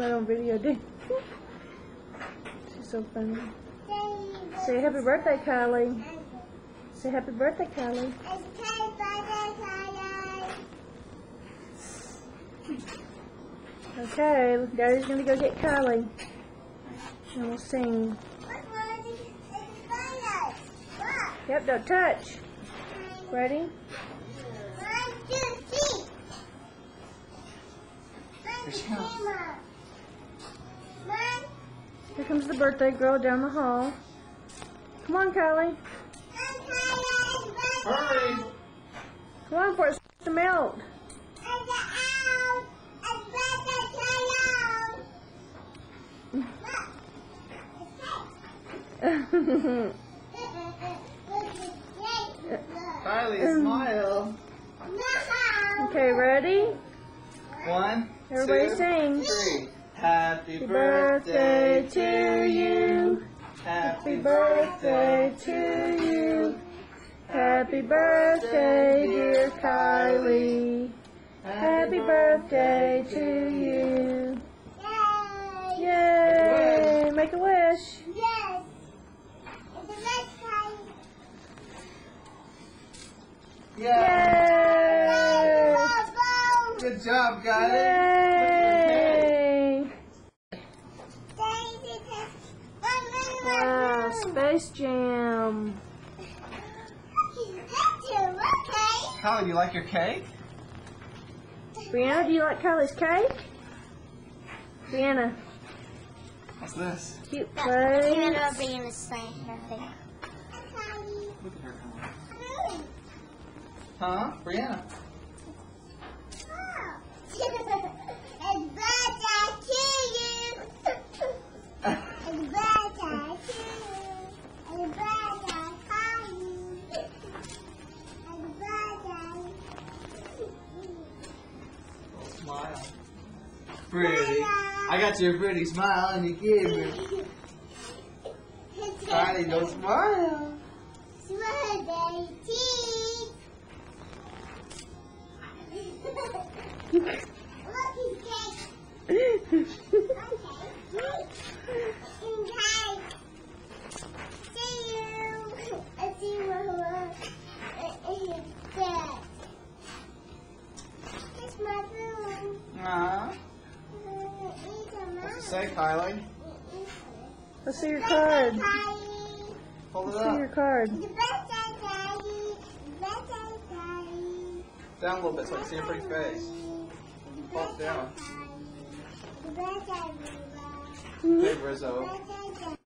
that own video, dude. She's so funny. Say happy birthday, Kylie. Say happy birthday, Kylie. Okay, Daddy's gonna go get Kylie. And we'll sing. Yep, don't touch. Ready? Here comes the birthday girl down the hall. Come on, Kylie. Hurry! Come on, for it to melt. Kylie, smile. okay, ready? One, Everybody two, sing. three. Happy birthday to you. Happy birthday to you. Happy birthday, dear Kylie. Happy birthday to you. Yay! Yay! Make a wish. Yes. It's a red kite. Yeah. Yay! Good job, Kylie. Yay! Wow. Space Jam. That's okay. Kylie, do you like your cake? Brianna, do you like Kylie's cake? Brianna, What's this? cute You're place. gonna be in the same thing. Look at her. Kylie. Huh? Brianna. Smile. Pretty. I got your pretty smile and you gave me. Kylie, don't smile. Birthday cheese. say, Kylie? Let's see your card. Hold it Let's see your card. The birthday daddy. Birthday daddy. Down a little bit so I can see your pretty face. Hold it down. The Hey, Rizzo. Birthday daddy.